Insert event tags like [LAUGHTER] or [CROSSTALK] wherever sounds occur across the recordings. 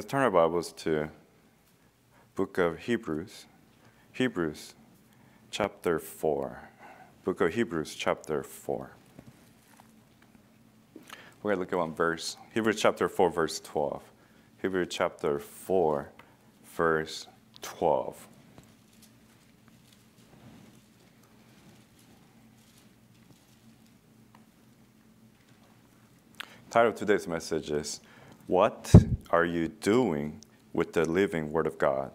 Let's turn our Bibles to book of Hebrews. Hebrews chapter 4. Book of Hebrews chapter 4. We're going to look at one verse. Hebrews chapter 4 verse 12. Hebrews chapter 4 verse 12. Title of today's message is What are you doing with the living Word of God?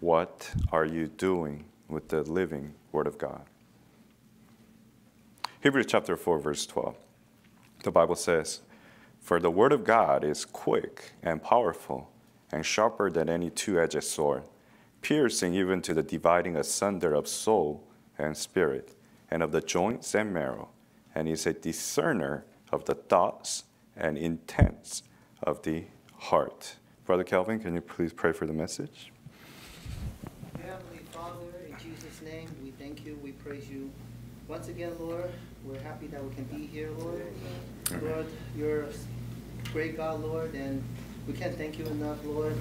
What are you doing with the living Word of God? Hebrews chapter 4, verse 12. The Bible says, For the Word of God is quick and powerful and sharper than any two edged sword, piercing even to the dividing asunder of soul and spirit, and of the joints and marrow, and is a discerner of the thoughts and intents of the heart. Brother Calvin, can you please pray for the message? Heavenly Father, in Jesus' name, we thank you, we praise you. Once again, Lord, we're happy that we can be here, Lord. Lord, you're a great God, Lord, and we can't thank you enough, Lord.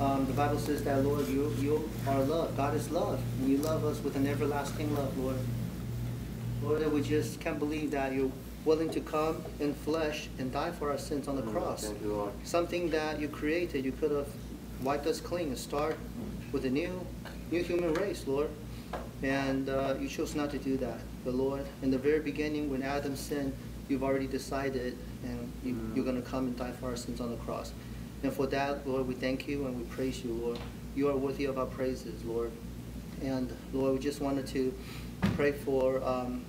Um, the Bible says that, Lord, you, you are love. God is love. And you love us with an everlasting love, Lord. Lord, we just can't believe that you're willing to come in flesh and die for our sins on the cross. Thank you. Something that you created, you could have wiped us clean and start with a new, new human race, Lord. And uh, you chose not to do that. But Lord, in the very beginning, when Adam sinned, you've already decided, and you, you're going to come and die for our sins on the cross. And for that, Lord, we thank you and we praise you, Lord. You are worthy of our praises, Lord. And Lord, we just wanted to pray for um,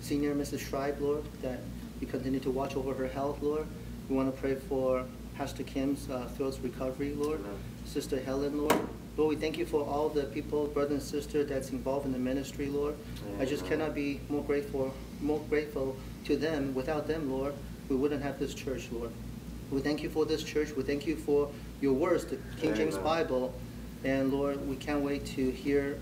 Senior Mrs. Schreiber, Lord, that you continue to watch over her health, Lord. We want to pray for Pastor Kim's uh, throat's recovery, Lord. Amen. Sister Helen, Lord. Lord, we thank you for all the people, brother and sister, that's involved in the ministry, Lord. I just cannot be more grateful, more grateful to them. Without them, Lord, we wouldn't have this church, Lord. We thank you for this church. We thank you for your words, the King James Bible. And Lord, we can't wait to hear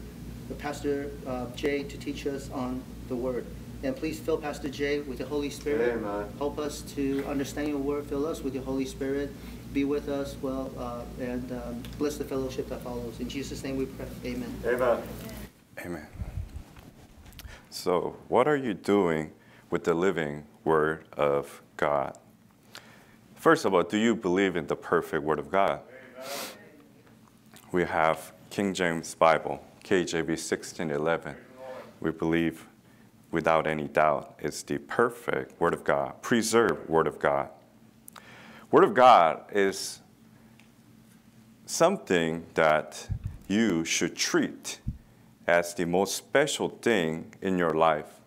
the Pastor uh, Jae to teach us on the Word. And please fill Pastor Jae with the Holy Spirit. Amen. Help us to understand your Word. Fill us with your Holy Spirit. Be with us, well, uh, and um, bless the fellowship that follows. In Jesus' name we pray. Amen. Amen. Amen. So, what are you doing with the living Word of God? First of all, do you believe in the perfect Word of God? We have King James Bible, KJV 1611. We believe without any doubt it's the perfect Word of God, preserved Word of God. Word of God is something that you should treat as the most special thing in your life.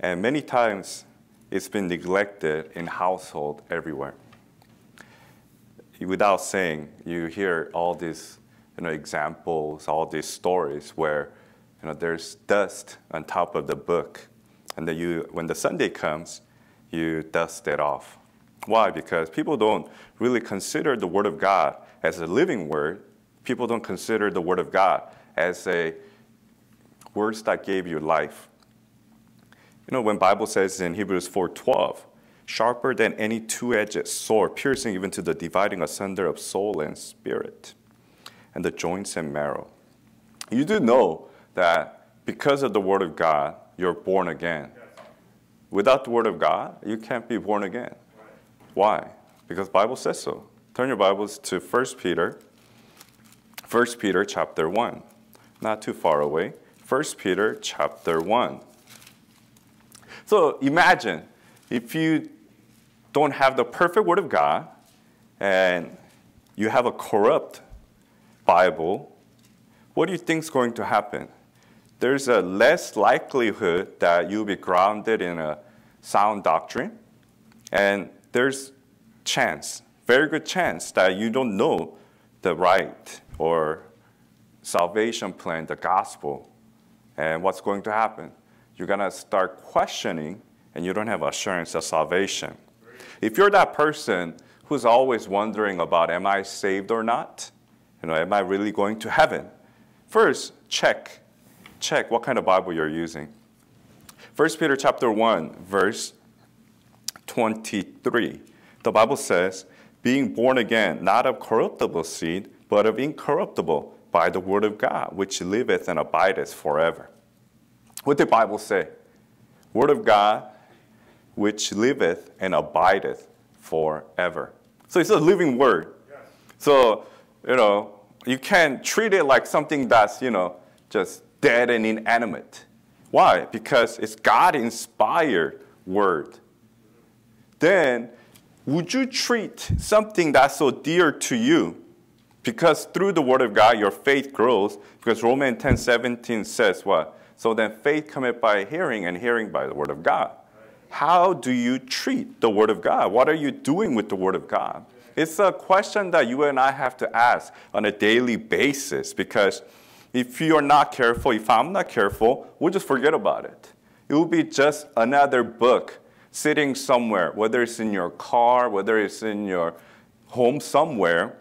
And many times it's been neglected in household everywhere. Without saying, you hear all these you know, examples, all these stories where you know, there's dust on top of the book. And then you, when the Sunday comes, you dust it off. Why? Because people don't really consider the Word of God as a living Word. People don't consider the Word of God as a words that gave you life. You know, when Bible says in Hebrews 4:12, sharper than any two-edged sword, piercing even to the dividing asunder of soul and spirit, and the joints and marrow. You do know that because of the Word of God, you're born again. Without the Word of God, you can't be born again. Why? Because Bible says so. Turn your Bibles to 1 Peter, 1 Peter chapter 1. Not too far away. 1 Peter chapter 1. So imagine if you don't have the perfect Word of God and you have a corrupt Bible, what do you think is going to happen? There's a less likelihood that you'll be grounded in a sound doctrine, and there's chance, very good chance that you don't know the right or salvation plan, the gospel, and what's going to happen. You're gonna start questioning, and you don't have assurance of salvation. If you're that person who's always wondering about, am I saved or not? You know, am I really going to heaven? First, check, check what kind of Bible you're using. 1 Peter chapter 1, verse 23. The Bible says, being born again, not of corruptible seed, but of incorruptible, by the word of God, which liveth and abideth forever. What did the Bible say? Word of God, which liveth and abideth forever. So it's a living word. Yes. So, you know, you can't treat it like something that's, you know, just dead and inanimate. Why? Because it's God inspired word. Then, would you treat something that's so dear to you because through the word of God, your faith grows. Because Romans 10 17 says what? So then faith cometh by hearing, and hearing by the word of God. How do you treat the word of God? What are you doing with the word of God? It's a question that you and I have to ask on a daily basis because if you're not careful, if I'm not careful, we'll just forget about it. It will be just another book sitting somewhere, whether it's in your car, whether it's in your home somewhere,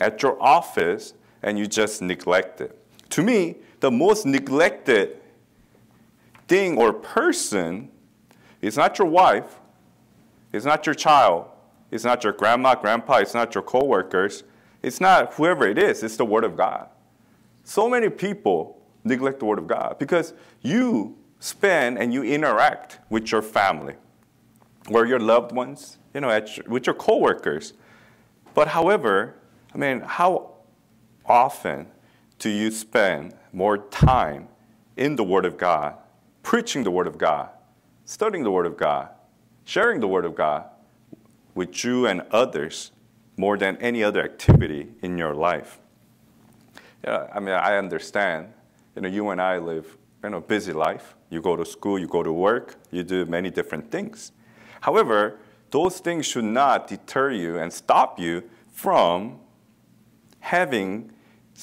at your office and you just neglect it. To me, the most neglected thing or person is not your wife, it's not your child, it's not your grandma, grandpa, it's not your coworkers, it's not whoever it is, it's the Word of God. So many people neglect the Word of God because you spend and you interact with your family or your loved ones, you know, your, with your coworkers. But however, I mean, how often do you spend more time in the Word of God, preaching the Word of God, studying the Word of God, sharing the Word of God with you and others more than any other activity in your life? Yeah, I mean, I understand. You know, you and I live in a busy life. You go to school, you go to work, you do many different things. However, those things should not deter you and stop you from having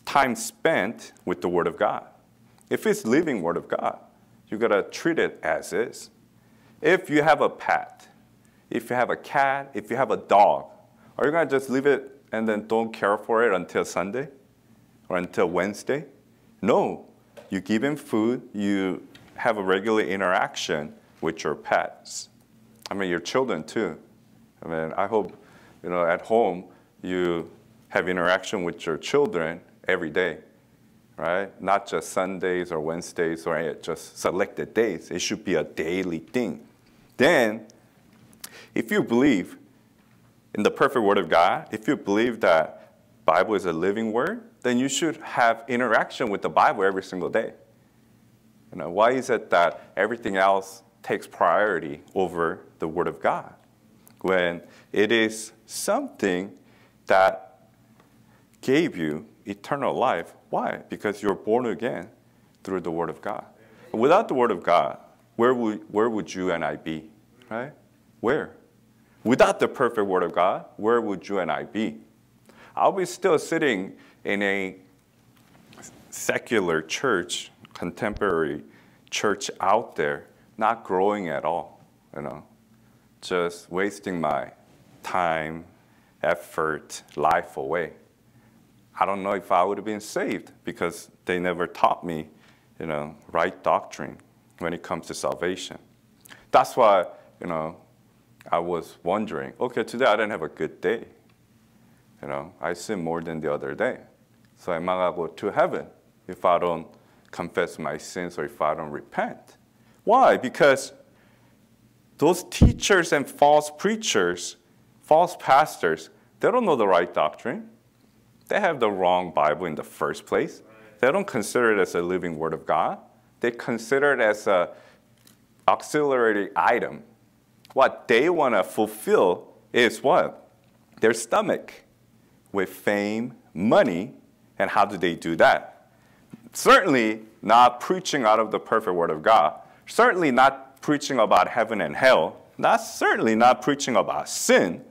time spent with the Word of God. If it's living Word of God, you gotta treat it as is. If you have a pet, if you have a cat, if you have a dog, are you gonna just leave it and then don't care for it until Sunday or until Wednesday? No. You give him food, you have a regular interaction with your pets. I mean, your children too. I mean, I hope, you know, at home you have interaction with your children every day, right? Not just Sundays or Wednesdays or just selected days. It should be a daily thing. Then, if you believe in the perfect word of God, if you believe that Bible is a living word, then you should have interaction with the Bible every single day. You know, why is it that everything else takes priority over the Word of God when it is something that gave you eternal life. Why? Because you're born again through the Word of God. Without the Word of God, where would, where would you and I be? Right? Where? Without the perfect Word of God, where would you and I be? I'll be still sitting in a secular church, contemporary church out there, not growing at all, you know, just wasting my time, effort, life away. I don't know if I would have been saved because they never taught me, you know, right doctrine when it comes to salvation. That's why, you know, I was wondering, okay, today I didn't have a good day. You know, I sin more than the other day. So am I going to go to heaven if I don't confess my sins or if I don't repent? Why? Because those teachers and false preachers, false pastors, they don't know the right doctrine. They have the wrong Bible in the first place. They don't consider it as a living word of God. They consider it as a auxiliary item. What they want to fulfill is what? Their stomach with fame, money, and how do they do that? Certainly not preaching out of the perfect word of God. Certainly not preaching about heaven and hell. Not certainly not preaching about sin.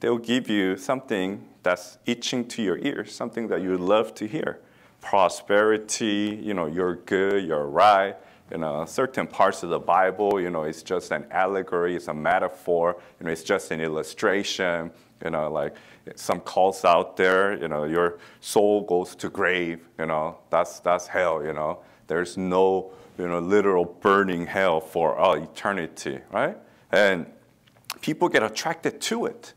They'll give you something that's itching to your ears, something that you love to hear. Prosperity, you know, you're good, you're right. You know, certain parts of the Bible, you know, it's just an allegory, it's a metaphor, you know, it's just an illustration. You know, like some calls out there, you know, your soul goes to grave, you know, that's, that's hell, you know. There's no, you know, literal burning hell for all eternity, right? And people get attracted to it.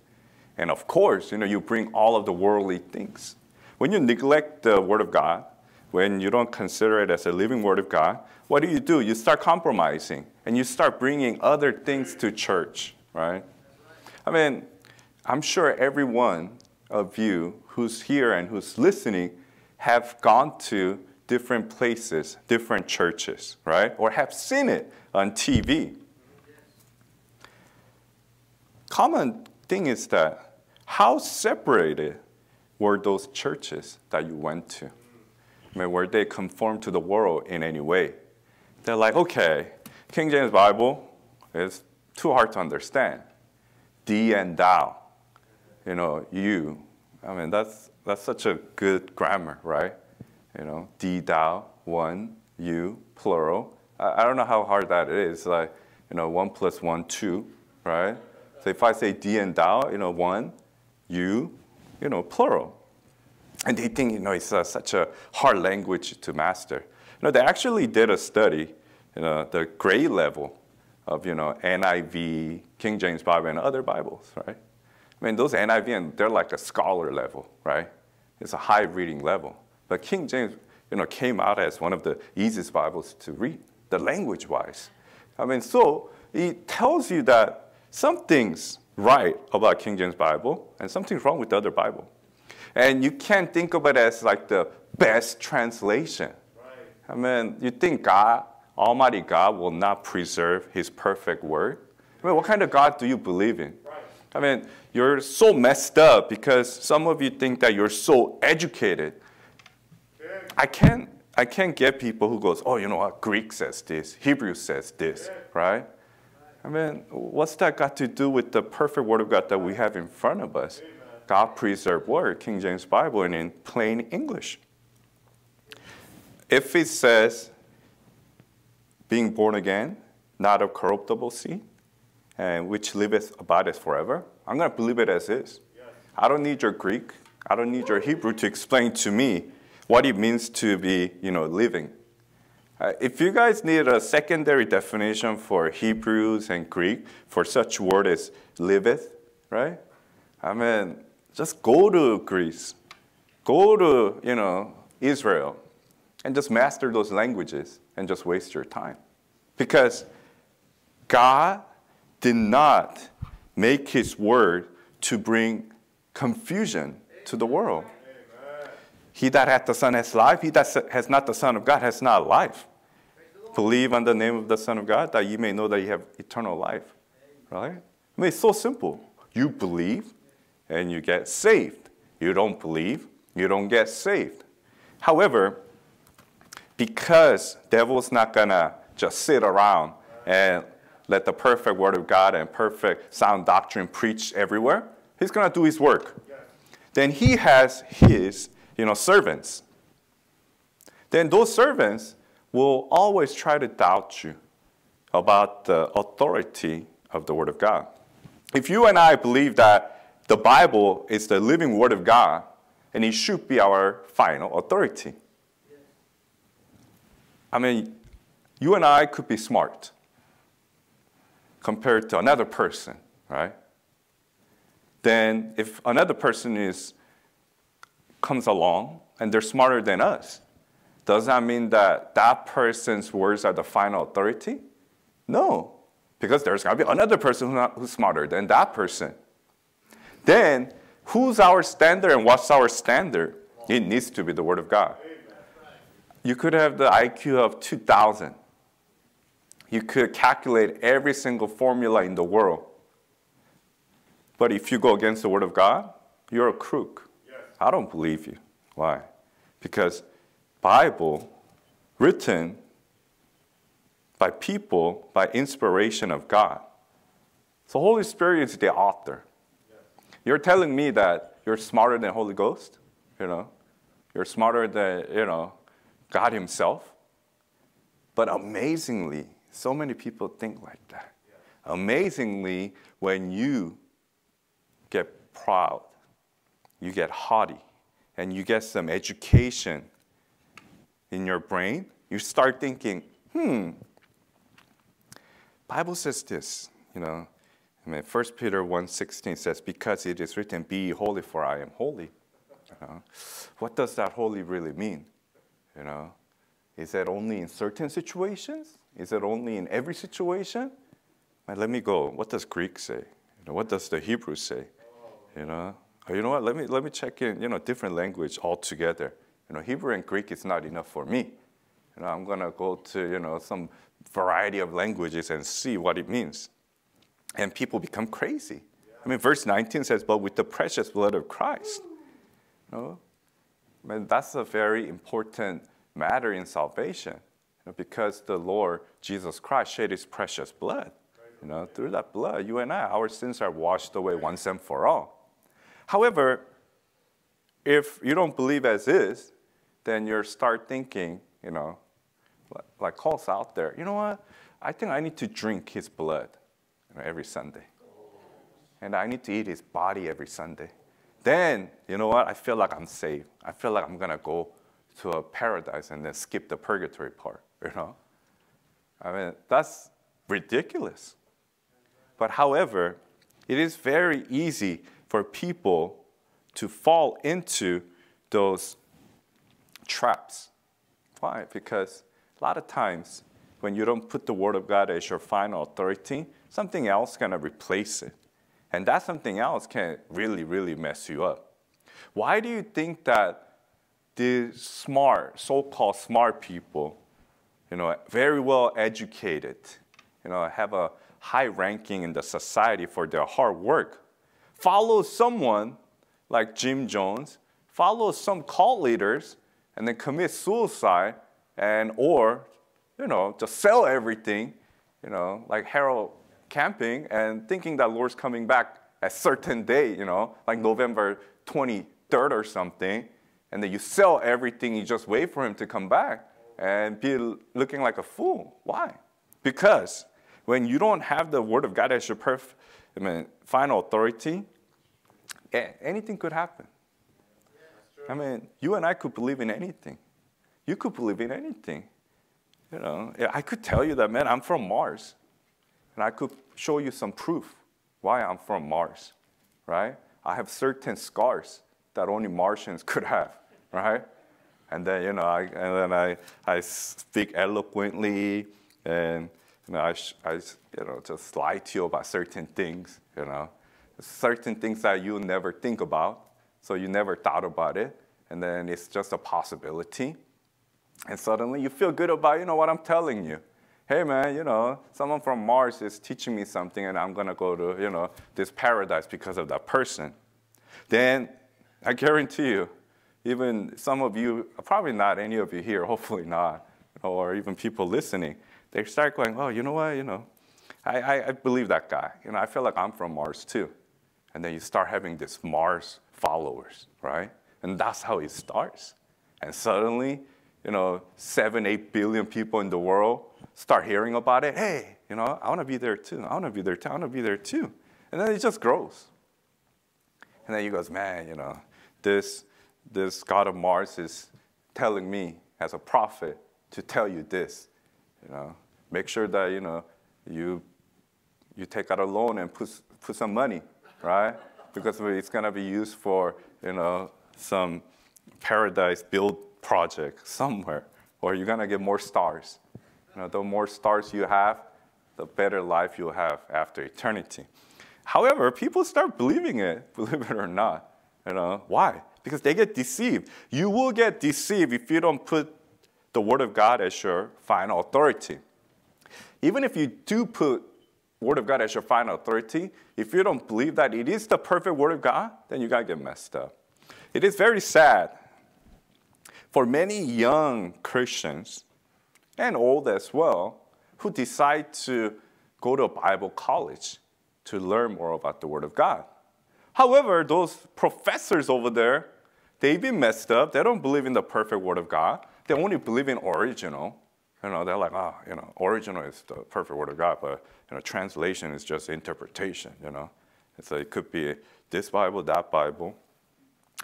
And of course, you know, you bring all of the worldly things. When you neglect the Word of God, when you don't consider it as a living Word of God, what do you do? You start compromising and you start bringing other things to church, right? I mean, I'm sure every one of you who's here and who's listening have gone to different places, different churches, right? Or have seen it on TV. Common thing is that how separated were those churches that you went to? I mean, were they conform to the world in any way? They're like, okay, King James Bible is too hard to understand. Thee and thou, you know, you. I mean, that's, that's such a good grammar, right? You know, thee, thou, one, you, plural. I, I don't know how hard that is. Like, you know, one plus one, two, right? So if I say thee and thou, you know, one, you, you know, plural. And they think, you know, it's uh, such a hard language to master. You know, they actually did a study, you know, the grade level of, you know, NIV, King James Bible, and other Bibles, right? I mean, those NIV, they're like a scholar level, right? It's a high reading level. But King James, you know, came out as one of the easiest Bibles to read, the language-wise. I mean, so it tells you that something's right about King James Bible and something's wrong with the other Bible. And you can't think of it as like the best translation. Right. I mean, you think God, Almighty God, will not preserve His perfect word? I mean, what kind of God do you believe in? I mean, you're so messed up because some of you think that you're so educated. I can't, I can't get people who goes, oh, you know what, Greek says this, Hebrew says this, right? I mean, what's that got to do with the perfect word of God that we have in front of us? God preserved word, King James Bible, and in plain English. If it says being born again, not of corruptible seed, and which liveth abideth forever, I'm going to believe it as is. I don't need your Greek. I don't need your Hebrew to explain to me what it means to be, you know, living. Uh, if you guys need a secondary definition for Hebrews and Greek for such word as liveth, right? I mean, just go to Greece, go to, you know, Israel, and just master those languages and just waste your time. Because God did not make his word to bring confusion to the world. He that hath the Son has life. He that has not the Son of God has not life. Believe on the name of the Son of God that you may know that you have eternal life. Right? I mean, it's so simple. You believe, and you get saved. You don't believe, you don't get saved. However, because devil's not gonna just sit around and let the perfect word of God and perfect sound doctrine preach everywhere, he's gonna do his work. Then he has his, you know, servants. Then those servants will always try to doubt you about the authority of the word of God. If you and I believe that the Bible is the living Word of God, and it should be our final authority. I mean, you and I could be smart compared to another person, right? Then if another person is comes along and they're smarter than us, does that mean that that person's words are the final authority? No, because there's going to be another person who's smarter than that person. Then, who's our standard and what's our standard? It needs to be the Word of God. You could have the IQ of 2,000. You could calculate every single formula in the world. But if you go against the Word of God, you're a crook. Yes. I don't believe you. Why? Because Bible written by people by inspiration of God. So Holy Spirit is the author. You're telling me that you're smarter than Holy Ghost? You know, you're smarter than, you know, God Himself? But amazingly, so many people think like that. Amazingly, when you get proud, you get haughty, and you get some education in your brain, you start thinking, hmm, Bible says this, you know, I mean, 1 Peter 1.16 says, because it is written, be holy for I am holy. You know? What does that holy really mean? You know, is that only in certain situations? Is it only in every situation? Man, let me go. What does Greek say? You know, what does the Hebrew say? You know, or you know what? Let me let me check in. You know, different language altogether. You know, Hebrew and Greek is not enough for me. You know, I'm gonna go to you know some variety of languages and see what it means. And people become crazy. I mean, verse 19 says, "But with the precious blood of Christ." You know, I mean, that's a very important matter in salvation, you know, because the Lord Jesus Christ shed His precious blood. You know, through that blood, you and I, our sins are washed away once and for all. However, if you don't believe as is, then you start thinking, you know, like calls out there, you know what? I think I need to drink his blood you know, every Sunday. And I need to eat his body every Sunday. Then, you know what? I feel like I'm saved. I feel like I'm going to go to a paradise and then skip the purgatory part, [LAUGHS] you know? I mean, that's ridiculous. But however, it is very easy for people to fall into those traps. Why? Because a lot of times when you don't put the Word of God as your final authority, something else to replace it. And that something else can really, really mess you up. Why do you think that the smart, so-called smart people, you know, very well educated, you know, have a high ranking in the society for their hard work, follow someone like Jim Jones, follow some cult leaders, and then commit suicide, and or, you know, just sell everything, you know, like Harold Camping, and thinking that Lord's coming back a certain day, you know, like November 23rd or something, and then you sell everything, you just wait for him to come back and be looking like a fool. Why? Because when you don't have the Word of God as your perf- I mean, final authority, anything could happen. I mean, you and I could believe in anything. You could believe in anything. You know, I could tell you that, man, I'm from Mars. And I could show you some proof why I'm from Mars, right? I have certain scars that only Martians could have, right? And then, you know, I, and then I, I speak eloquently and, you know, I, I, you know, just lie to you about certain things, you know. Certain things that you never think about, so you never thought about it, and then it's just a possibility. And suddenly you feel good about, you know, what I'm telling you hey man, you know, someone from Mars is teaching me something and I'm gonna go to, you know, this paradise because of that person. Then I guarantee you, even some of you, probably not any of you here, [LAUGHS] hopefully not, or even people listening, they start going, oh, you know what, you know, I, I, I believe that guy. You know, I feel like I'm from Mars too. And then you start having this Mars followers, right? And that's how it starts. And suddenly, you know, seven, eight billion people in the world start hearing about it. Hey, you know, I want to be there too. I want to be there too. I want to be there too. And then it just grows. And then he goes, man, you know, this, this God of Mars is telling me as a prophet to tell you this. You know, make sure that, you know, you, you take out a loan and put, put some money, right? Because it's going to be used for, you know, some paradise build project somewhere, or you're gonna get more stars. You know, the more stars you have, the better life you'll have after eternity. However, people start believing it, [LAUGHS] believe it or not. You know, why? Because they get deceived. You will get deceived if you don't put the Word of God as your final authority. Even if you do put Word of God as your final authority, if you don't believe that it is the perfect Word of God, then you gotta get messed up. It is very sad for many young Christians, and old as well, who decide to go to a Bible college to learn more about the Word of God. However, those professors over there, they've been messed up. They don't believe in the perfect Word of God. They only believe in original. You know, they're like, oh, you know, original is the perfect Word of God, but you know, translation is just interpretation. You know, and so it could be this Bible, that Bible,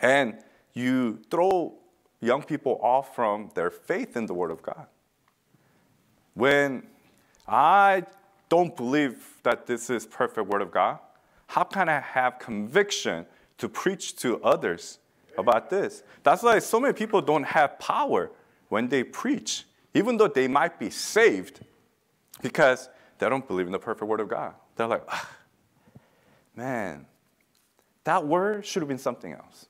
and you throw young people off from their faith in the Word of God. When I don't believe that this is perfect word of God? How can I have conviction to preach to others about this? That's why so many people don't have power when they preach, even though they might be saved, because they don't believe in the perfect word of God. They're like, ah, man, that word should have been something else.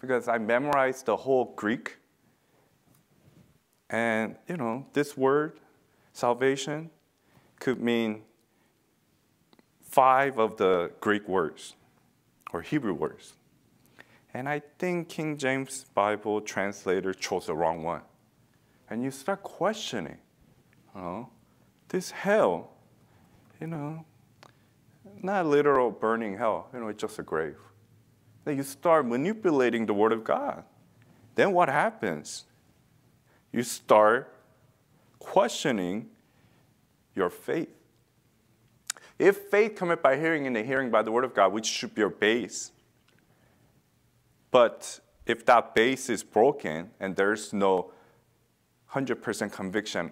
Because I memorized the whole Greek. And, you know, this word, salvation, could mean five of the Greek words or Hebrew words. And I think King James Bible translator chose the wrong one. And you start questioning, you know, this hell, you know, not literal burning hell, you know, it's just a grave. Then you start manipulating the Word of God. Then what happens? You start questioning your faith. If faith cometh by hearing and the hearing by the Word of God, which should be your base, but if that base is broken and there's no 100% conviction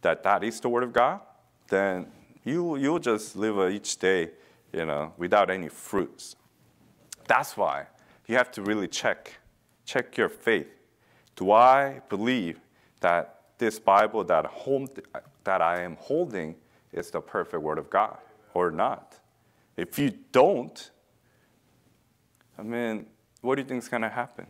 that that is the Word of God, then you, you'll just live each day, you know, without any fruits. That's why you have to really check, check your faith. Do I believe that this Bible that, that I am holding is the perfect Word of God or not? If you don't, I mean, what do you think is going to happen?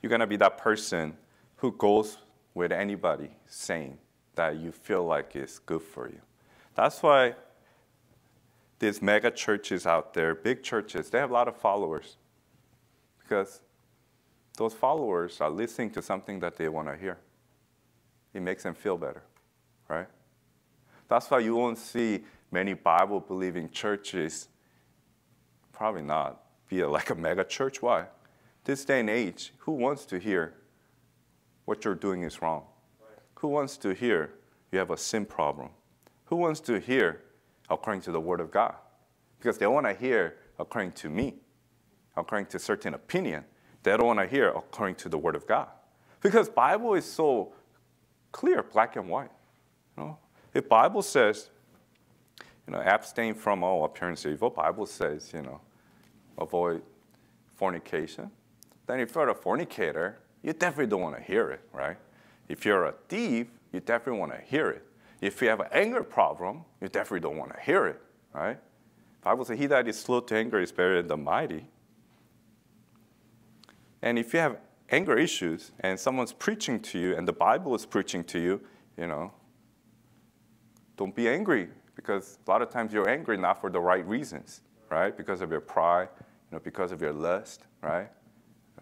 You're going to be that person who goes with anybody saying that you feel like is good for you. That's why these mega churches out there, big churches, they have a lot of followers because those followers are listening to something that they want to hear. It makes them feel better, right? That's why you won't see many Bible believing churches, probably not, be a, like a mega church. Why? This day and age, who wants to hear what you're doing is wrong? Who wants to hear you have a sin problem? Who wants to hear according to the Word of God? Because they want to hear according to me, according to certain opinion. They don't want to hear according to the Word of God. Because Bible is so clear, black and white. You know? If Bible says, you know, abstain from all appearance of evil, Bible says, you know, avoid fornication. Then if you're a fornicator, you definitely don't want to hear it, right? If you're a thief, you definitely want to hear it. If you have an anger problem, you definitely don't want to hear it, right? Bible says, he that is slow to anger is better than the mighty. And if you have anger issues and someone's preaching to you and the Bible is preaching to you, you know, don't be angry because a lot of times you're angry not for the right reasons, right? Because of your pride, you know, because of your lust, right?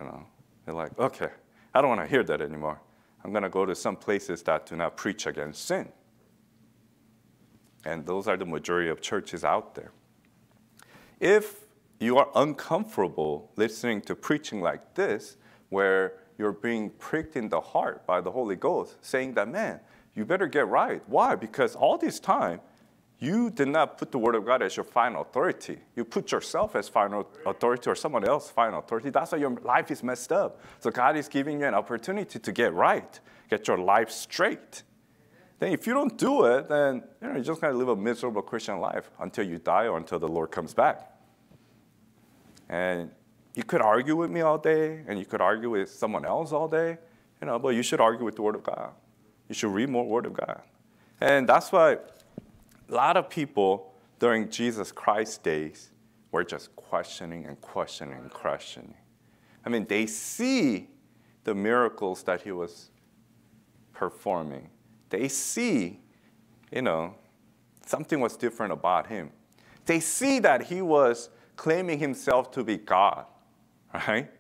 You know, you're like, okay, I don't want to hear that anymore. I'm going to go to some places that do not preach against sin. And those are the majority of churches out there. If you are uncomfortable listening to preaching like this, where you're being pricked in the heart by the Holy Ghost, saying that, man, you better get right. Why? Because all this time, you did not put the Word of God as your final authority. You put yourself as final authority or someone else final authority. That's why your life is messed up. So God is giving you an opportunity to get right, get your life straight. Then if you don't do it, then you know, you're just going to live a miserable Christian life until you die or until the Lord comes back. And you could argue with me all day, and you could argue with someone else all day, you know, but you should argue with the Word of God. You should read more Word of God. And that's why a lot of people during Jesus Christ's days were just questioning and questioning and questioning. I mean, they see the miracles that he was performing they see, you know, something was different about him. They see that he was claiming himself to be God, right?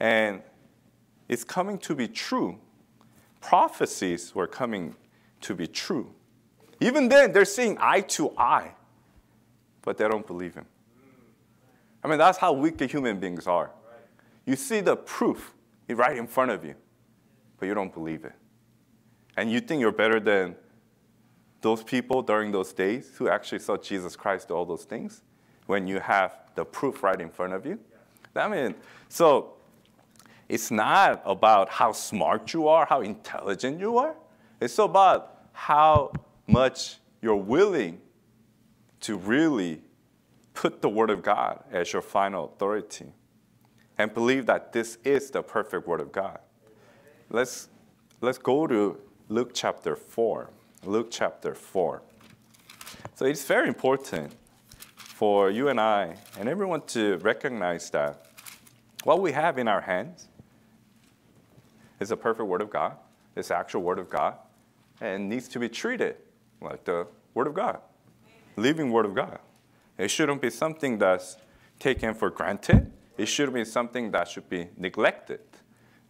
And it's coming to be true. Prophecies were coming to be true. Even then, they're seeing eye to eye, but they don't believe him. I mean, that's how wicked human beings are. You see the proof right in front of you, but you don't believe it. And you think you're better than those people during those days who actually saw Jesus Christ do all those things when you have the proof right in front of you? I mean, so it's not about how smart you are, how intelligent you are. It's about how much you're willing to really put the Word of God as your final authority and believe that this is the perfect Word of God. Let's, let's go to Luke chapter 4. Luke chapter 4. So it's very important for you and I and everyone to recognize that what we have in our hands is the perfect Word of God, the actual Word of God, and needs to be treated like the Word of God, living Word of God. It shouldn't be something that's taken for granted. It shouldn't be something that should be neglected.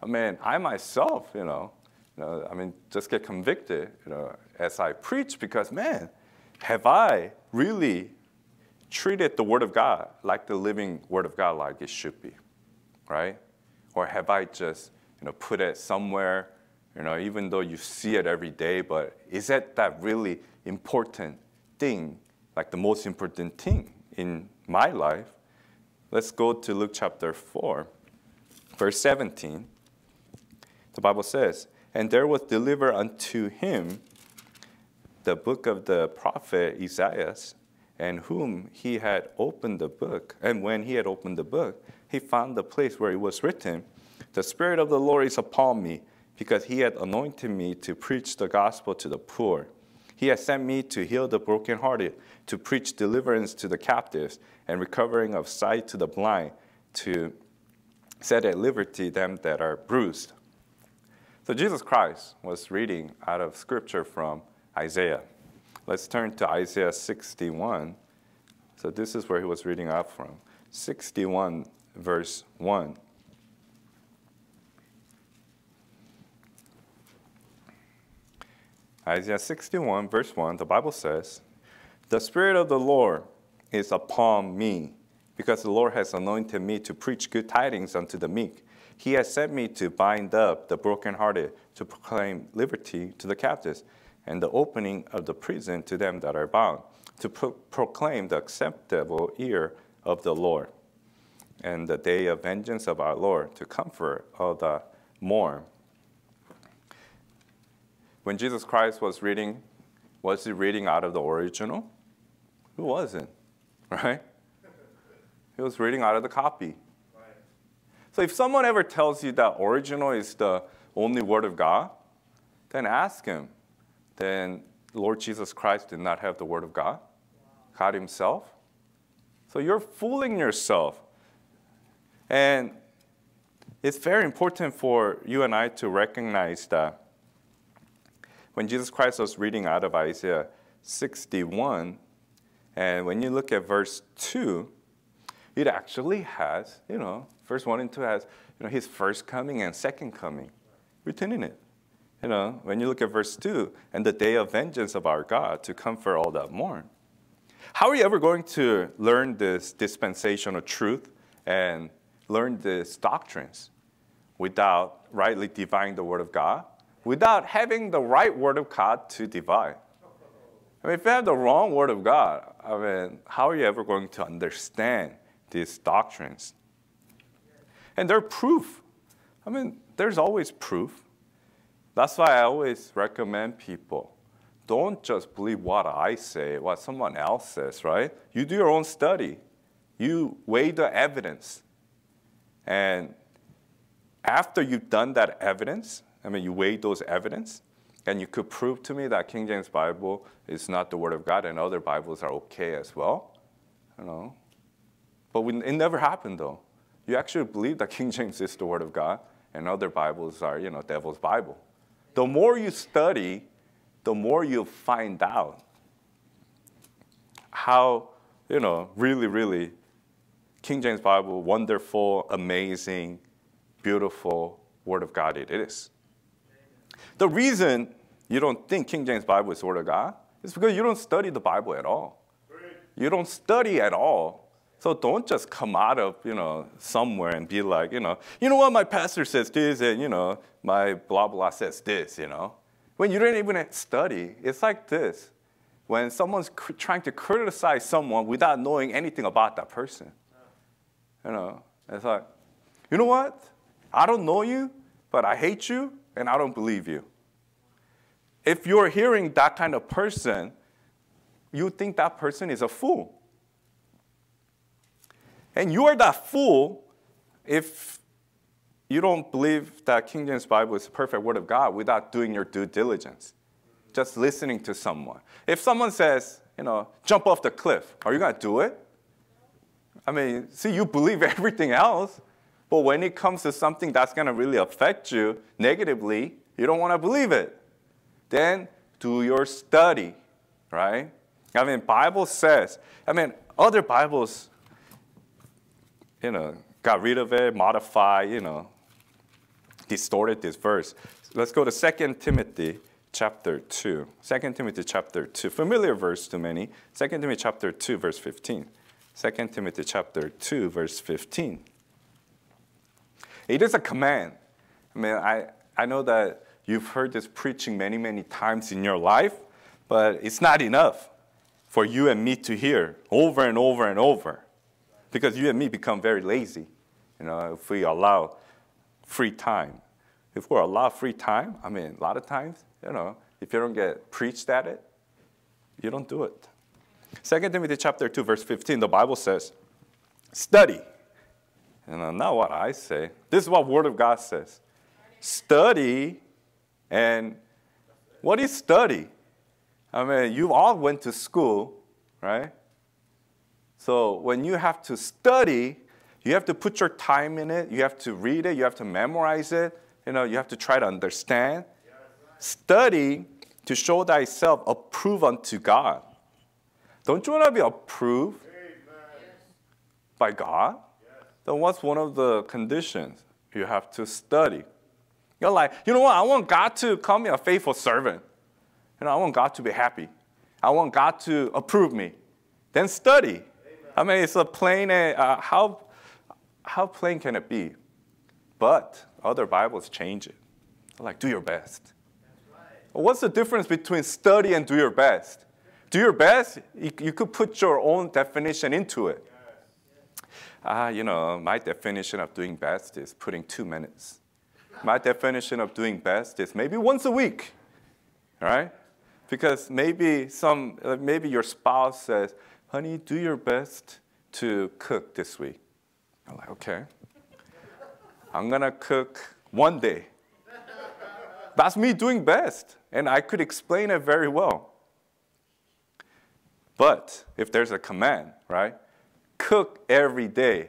I mean, I myself, you know, you know, I mean, just get convicted, you know, as I preach because, man, have I really treated the Word of God like the living Word of God like it should be, right? Or have I just, you know, put it somewhere, you know, even though you see it every day, but is it that really important thing, like the most important thing in my life? Let's go to Luke chapter 4, verse 17. The Bible says, And there was delivered unto him the book of the prophet Isaiah, and whom he had opened the book. And when he had opened the book, he found the place where it was written, The Spirit of the Lord is upon me, because he had anointed me to preach the gospel to the poor. He has sent me to heal the brokenhearted, to preach deliverance to the captives, and recovering of sight to the blind, to set at liberty them that are bruised. So Jesus Christ was reading out of scripture from Isaiah. Let's turn to Isaiah 61. So this is where he was reading out from. 61, verse 1. Isaiah 61, verse 1, the Bible says, The Spirit of the Lord is upon me, because the Lord has anointed me to preach good tidings unto the meek. He has sent me to bind up the brokenhearted, to proclaim liberty to the captives, and the opening of the prison to them that are bound, to pro- proclaim the acceptable year of the Lord, and the day of vengeance of our Lord, to comfort all the mourn. When Jesus Christ was reading, was he reading out of the original? He wasn't, [LAUGHS] right? He was reading out of the copy. So if someone ever tells you that original is the only word of God, then ask him. Then Lord Jesus Christ did not have the word of God, God himself. So you're fooling yourself. And it's very important for you and I to recognize that when Jesus Christ was reading out of Isaiah 61, and when you look at verse 2, it actually has, you know, verse 1 and 2 has, you know, his first coming and second coming written in it. You know, when you look at verse 2, and the day of vengeance of our God to comfort all that mourn. How are you ever going to learn this dispensational truth and learn these doctrines without rightly dividing the Word of God, without having the right Word of God to divide? I mean, if you have the wrong Word of God, I mean, how are you ever going to understand these doctrines? And they're proof. I mean, there's always proof. That's why I always recommend people don't just believe what I say, what someone else says, right? You do your own study. You weigh the evidence. And after you've done that evidence, I mean, you weigh those evidence, and you could prove to me that King James Bible is not the Word of God and other Bibles are okay as well. You know, but it never happened though. You actually believe that [LAUGHS] King James is the Word of God and other Bibles are, you know, devil's Bible. The more you study, the more you find out how, you know, really, really King James Bible, wonderful, amazing, beautiful Word of God it is. The reason you don't think King James Bible is Word of God is because you don't study the Bible at all. You don't study at all so don't just come out of, you know, somewhere and be like, you know, you know what, my pastor says this, and, you know, my blah, blah says this, you know. When you didn't even study, it's like this. When someone's trying to criticize someone without knowing anything about that person. You know, it's like, you know what? I don't know you, but I hate you, and I don't believe you. if you're hearing that kind of person, you think that person is a fool. And you are that fool if you don't believe that King James Bible is the perfect word of God without doing your due diligence, just listening to someone. If someone says, you know, jump off the cliff, are you going to do it? I mean, see, you believe [LAUGHS] everything else, but when it comes to something that's going to really affect you negatively, you don't want to believe it. Then do your study, right? I mean, Bible says, I mean, other Bibles, you know, got rid of it, modified, you know, distorted this verse. Let's go to 2 Timothy chapter 2. 2 Timothy chapter 2. Familiar verse to many. 2 Timothy chapter 2, verse 15. 2 Timothy chapter 2, verse 15. It is a command. I mean, I, I know that you've heard this preaching many, many times in your life, but it's not enough for you and me to hear over and over and over because you and me become very lazy, you know, if we allow free time. If we allow free time, I mean, a lot of times, you know, if you don't get preached at it, you don't do it. 2 Timothy chapter 2, verse 15, the Bible says, study. And uh, not what I say. This is what Word of God says. Study and what is study? I mean, you all went to school, right? So when you have to study, you have to put your time in it. You have to read it. You have to memorize it. You know, you have to try to understand. Study to show thyself approved unto God. Don't you want to be approved by God? Then what's one of the conditions? You have to study. You're like, you know what? I want God to call me a faithful servant. You know, I want God to be happy. I want God to approve me. Then study. Amen. I mean, it's a plain, uh, how, how plain can it be? But other Bibles change it. They're like, do your best. Right. What's the difference between study and do your best? Do your best, you, you could put your own definition into it. Ah, you know, my definition of doing best is putting two minutes. My definition of doing best is maybe once a week, right? Because maybe some, maybe your spouse says, "Honey, do your best to cook this week." I'm like, "Okay, I'm gonna cook one day." That's me doing best, and I could explain it very well. But if there's a command, right? Cook every day.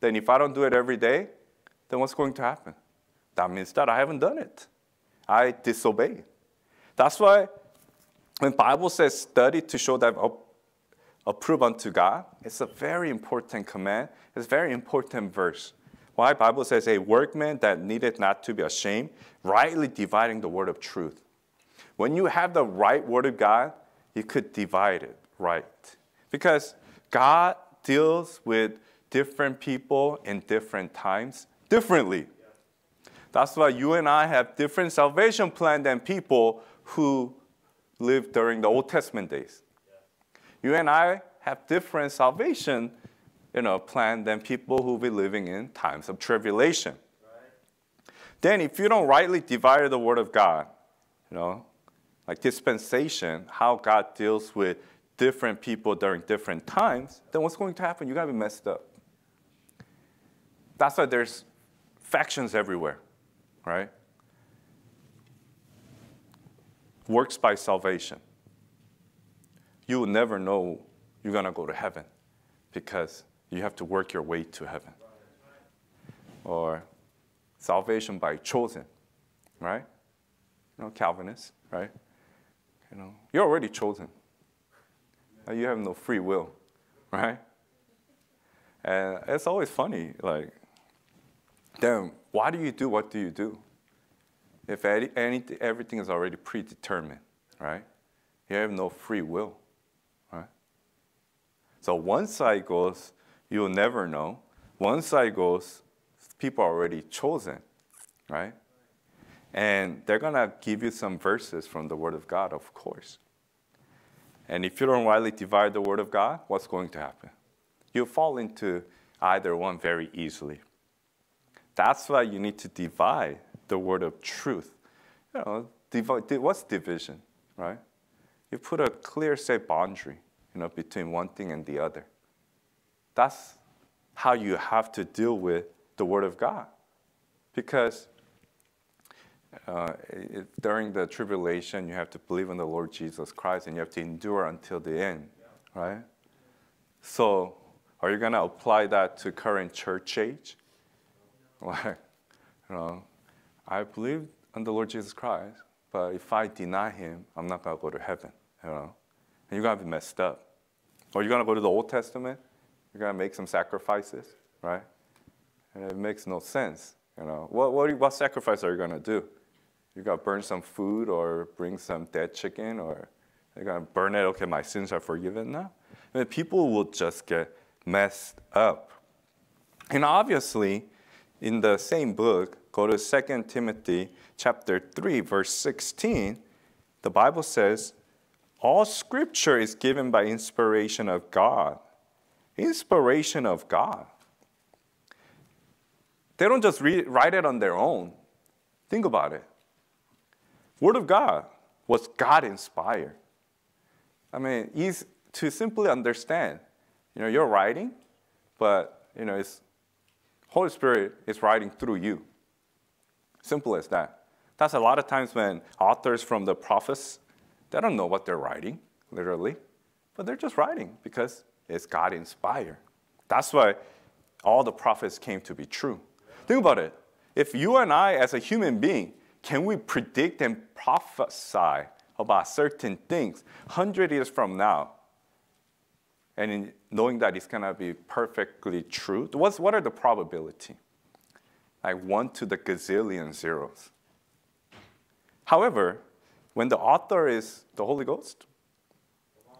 Then if I don't do it every day, then what's going to happen? That means that I haven't done it. I disobey. That's why when Bible says study to show that approve unto God, it's a very important command. It's a very important verse. Why Bible says a workman that needed not to be ashamed, rightly dividing the word of truth. When you have the right word of God, you could divide it right. Because God deals with different people in different times differently. That's why you and I have different salvation plan than people who lived during the Old Testament days. You and I have different salvation you know, plan than people who be living in times of tribulation. Then if you don't rightly divide the word of God, you know, like dispensation, how God deals with different people during different times, then what's going to happen? You're going to be messed up. That's why there's factions everywhere right? Works by salvation. You will never know you're going to go to heaven because you have to work your way to heaven. Or salvation by chosen, right? You know, Calvinists, right? You know, you're already chosen. You have no free will, right? And it's always funny, like, then why do you do what do you do? If any, any, everything is already predetermined, right? You have no free will, right? So one side goes, you'll never know. One side goes, people are already chosen, right? And they're going to give you some verses from the Word of God, of course. And if you don't rightly divide the Word of God, what's going to happen? You'll fall into either one very easily. That's why you need to divide the word of truth. You know, what's division, right? You put a clear set boundary, you know, between one thing and the other. That's how you have to deal with the Word of God. Because uh, during the tribulation, you have to believe in the Lord Jesus Christ and you have to endure until the end, right? So, are you going to apply that to current church age? [LAUGHS] Like, you know, I believe in the Lord Jesus Christ, but if I deny Him, I'm not going to go to heaven, you know? And you're going to be messed up. Or you're going to go to the Old Testament, you're going to make some sacrifices, right? And it makes no sense, you know? What, what, what sacrifice are you going to do? You got to burn some food or bring some dead chicken or you're going to burn it. Okay, my sins are forgiven now. And people will just get messed up. And obviously, in the same book, go to 2 Timothy chapter 3, verse 16, the Bible says, all scripture is given by inspiration of God. Inspiration of God. They don't just read, write it on their own. Think about it. Word of God was God inspired. I mean, easy to simply understand. You know, you're writing, but you know, it's Holy Spirit is writing through you. Simple as that. That's a lot of times when authors from the prophets, they don't know what they're writing, literally, but they're just writing because it's God inspired. That's why all the prophets came to be true. Think about it. If you and I, as a human being, can we predict and prophesy about certain things 100 years from now? And in knowing that it's going to be perfectly true, what's, what are the probability? Like 1 to the gazillion zeros. However, when the author is the Holy Ghost,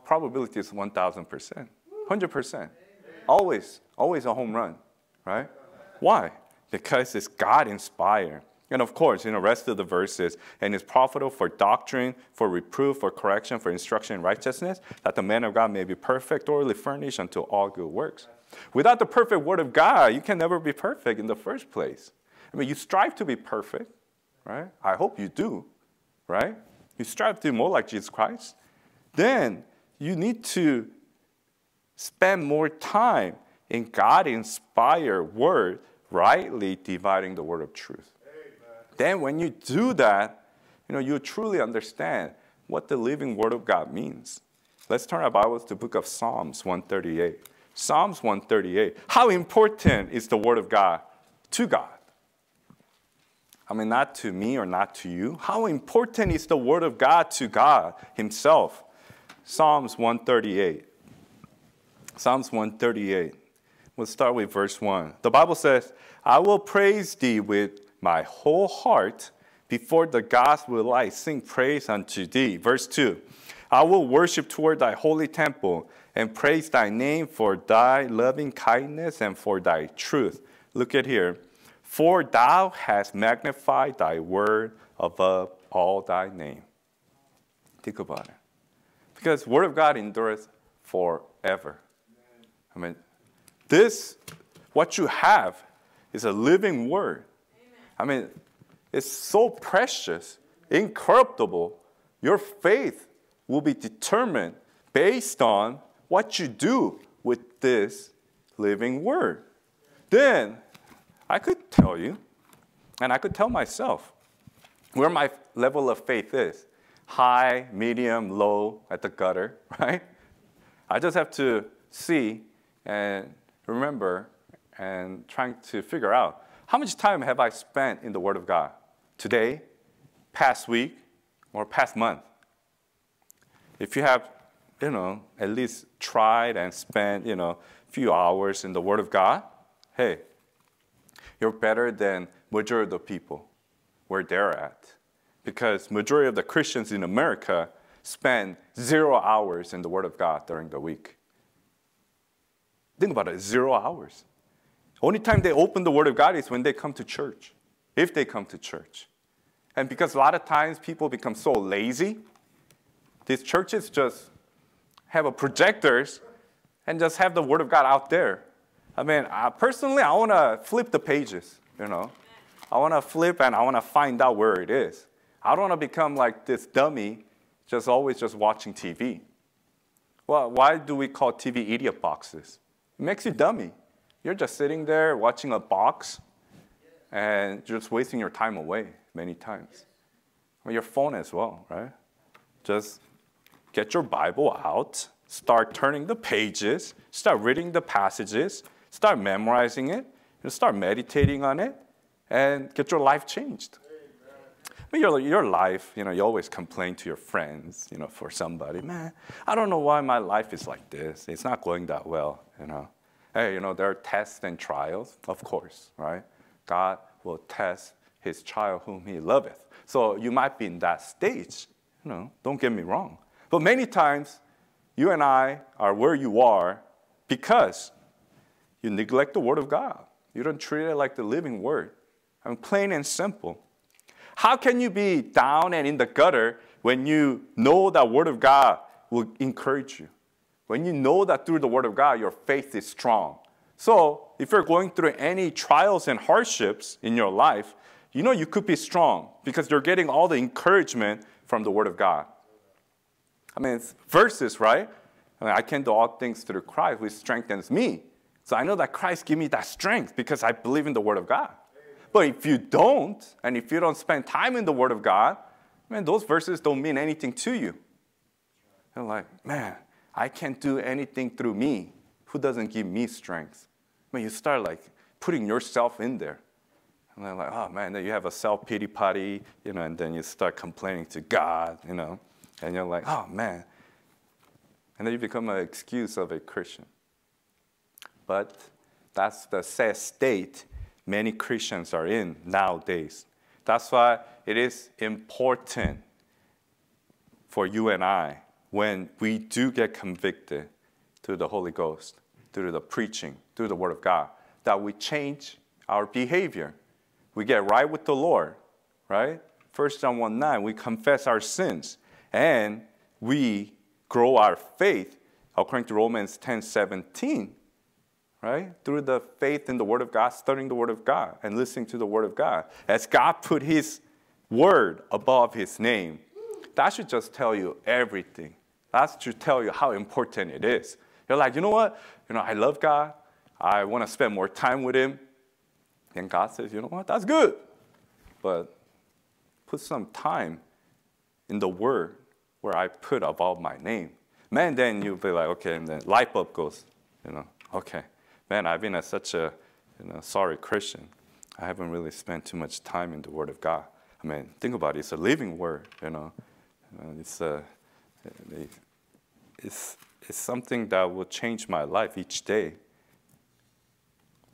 probability is 1,000%, 100%. Always, always a home run, right? Why? Because it's God inspired. And of course, in the rest of the verses, and is profitable for doctrine, for reproof, for correction, for instruction in righteousness, that the man of God may be perfect, thoroughly furnished unto all good works. Without the perfect word of God, you can never be perfect in the first place. I mean, you strive to be perfect, right? I hope you do, right? You strive to be more like Jesus Christ. Then you need to spend more time in God inspired word, rightly dividing the word of truth. Then when you do that, you know, you truly understand what the living word of God means. Let's turn our Bibles to the book of Psalms 138. Psalms 138. How important is the word of God to God? I mean, not to me or not to you. How important is the word of God to God Himself? Psalms 138. Psalms 138. We'll start with verse 1. The Bible says, I will praise thee with my whole heart before the gods will I sing praise unto thee. Verse 2 I will worship toward thy holy temple and praise thy name for thy loving kindness and for thy truth. Look at here. For thou hast magnified thy word above all thy name. Think about it. Because word of God endureth forever. I mean, this, what you have, is a living word I mean, it's so precious, incorruptible. Your faith will be determined based on what you do with this living word. Then I could tell you, and I could tell myself where my level of faith is high, medium, low, at the gutter, [LAUGHS] right? I just have to see and remember and trying to figure out how much time have I spent in the Word of God? Today, past week, or past month? If you have, you know, at least tried and spent, you know, a few hours in the Word of God, hey, you're better than majority of the people where they're at. Because majority of the Christians in America spend zero hours in the Word of God during the week. Think about it, zero hours. Only time they open the Word of God is when they come to church, if they come to church. And because a lot of times people become so lazy, these churches just have a projectors and just have the Word of God out there. I mean, I, personally, I want to flip the pages, you know. I want to flip and I want to find out where it is. I don't want to become like this dummy, just always just watching TV. Well, why do we call TV idiot boxes? It makes you dummy. You're just sitting there watching a box and just wasting your time away many times. Or your phone as well, right? Just get your Bible out, start turning the pages, start reading the passages, start memorizing it, and start meditating on it, and get your life changed. Your, your life, you know, you always complain to your friends, you know, for somebody, man, I don't know why my life is like this. It's not going that well, you know. Hey, you know, there are tests and trials, of course, right? God will test his child whom he loveth. So you might be in that stage, you know, don't get me wrong. But many times, you and I are where you are because you neglect the Word of God. You don't treat it like the living Word. I mean, plain and simple. How can you be down and in the gutter when you know that Word of God will encourage you? When you know that through the Word of God, your faith is strong. So, if you're going through any trials and hardships in your life, you know you could be strong because you're getting all the encouragement from the Word of God. I mean, it's verses, right? I, mean, I can do all things through Christ, who strengthens me. So I know that Christ give me that strength because I believe in the Word of God. But if you don't, and if you don't spend time in the Word of God, man, those verses don't mean anything to you. You're like, man, I can't do anything through me. Who doesn't give me strength? I mean, you start like putting yourself in there. And they're like, oh man, then you have a self pity party, you know, and then you start complaining to God, you know, and you're like, oh man. And then you become an excuse of a Christian. But that's the sad state many Christians are in nowadays. That's why it is important for you and I when we do get convicted through the Holy Ghost, through the preaching, through the Word of God, that we change our behavior. We get right with the Lord, right? 1 John 1 9, we confess our sins and we grow our faith according to Romans 10 17 right? Through the faith in the Word of God, studying the Word of God, and listening to the Word of God. As God put His Word above His name, that should just tell you everything. That to tell you how important it is. You're like, you know what? You know, I love God. I want to spend more time with Him. And God says, you know what? That's good. But put some time in the Word where I put above my name. Man, then you'll be like, okay, and then light bulb goes, you know, okay man, I've been a, such a you know, sorry Christian. I haven't really spent too much time in the Word of God. I mean, think about it. It's a living Word, you know. Uh, it's, a, it's, something that will change my life each day.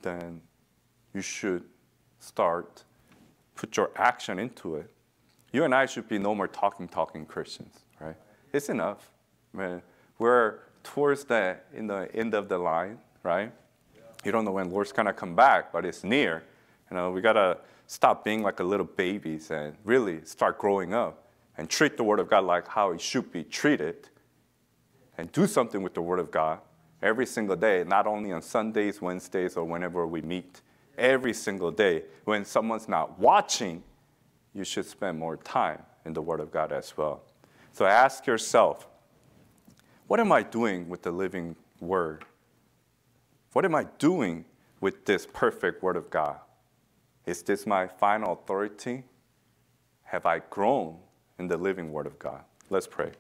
Then you should start, put your action into it. You and I should be no more talking, talking Christians, right? It's enough. I mean, we're towards the in the end of the line, right? You don't know when Lord's gonna come back, but it's near. You know, we gotta stop being like a little babies and really start growing up and treat the Word of God like how it should be treated and do something with the Word of God every single day, not only on Sundays, Wednesdays, or whenever we meet. Every single day. When someone's not watching, you should spend more time in the Word of God as well. So ask yourself, what am I doing with the living Word? What am I doing with this perfect Word of God? Is this my final authority? Have I grown in the living Word of God? Let's pray.